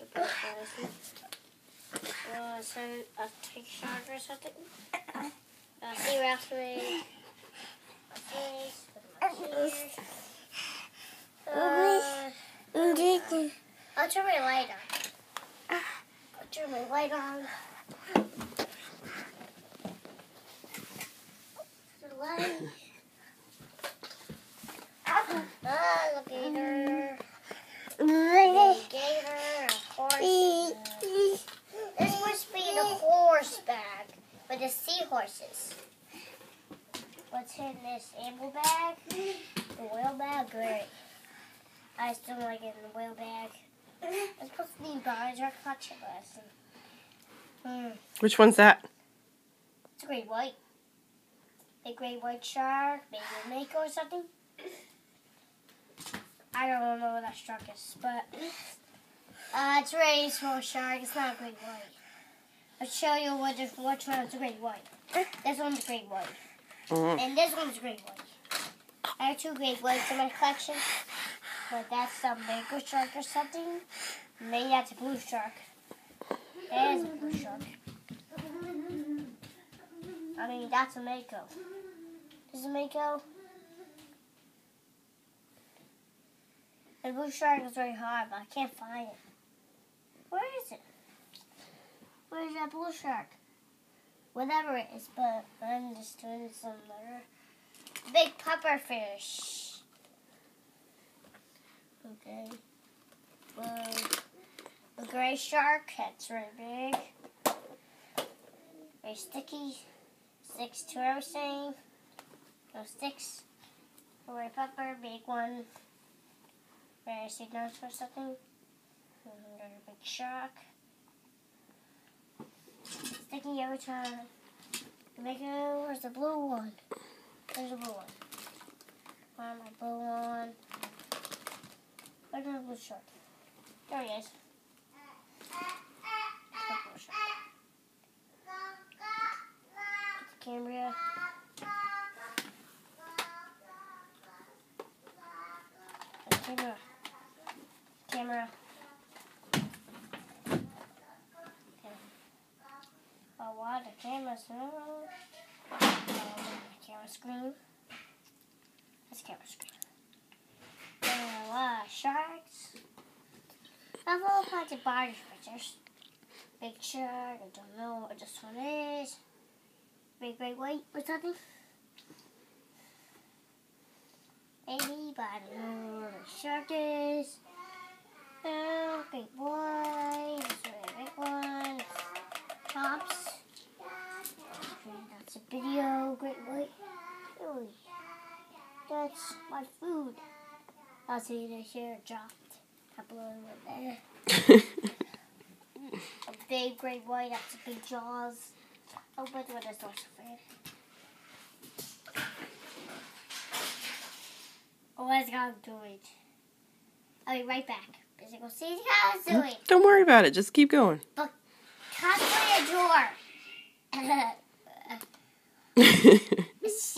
That's what that is. Uh, so a shot or something. Uh, see roughly. Uh, I'll turn my light on. I'll turn my light on. Light. Ah, alligator. Gator. A horse. This must be the horse bag with the seahorses. What's in this amble bag? The whale bag? Great. I still like it in the whale bag. It's supposed to be bars or collection lesson. Hmm. Which one's that? It's a great white. A great white shark, maybe a mako or something. I don't know what that shark is, but uh, it's a very small shark. It's not a great white. I'll show you what this, which one's a great white. This one's a great white. Mm. And this one's a great white. I have two great whites in my collection, but that's a mako shark or something. Maybe that's a blue shark. It is a blue shark. I mean, that's a mako. This is a mako. The blue shark is very hard, but I can't find it. Where is it? Where is that blue shark? Whatever it is, but I'm just doing some other big puffer fish. Okay. Well, a gray shark, that's very big. Very sticky. Sticks to everything. No sticks. A pepper, big one. Very signals for something. Another big shark. Sticky every time. Make it, where's the blue one? There's the blue one. Where's my blue one? Where's the blue shark? There he is. The blue shark. Cambria. Camera. Oh, wow, the camera's camera screen. That's camera screen. And a lot of sharks. I've all kinds of body pictures. Big shark, I don't know what this one is. Big great white or something. Maybe, but I don't know what the shark is. Oh, That's my food. I'll see the here dropped. A blue one there. A big great white. That's a big jaws. Oh, but what is also fair. Oh, what's God doing? I'll be right back. Busy go see how it's doing. Don't worry about it. Just keep going. Through the door.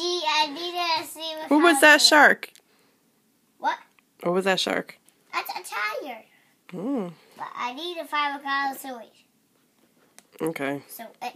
see, I need to see what. what was that shark? What? What was that shark? That's a tiger. Oh, But I need to find what kind of sewage. okay. So, uh,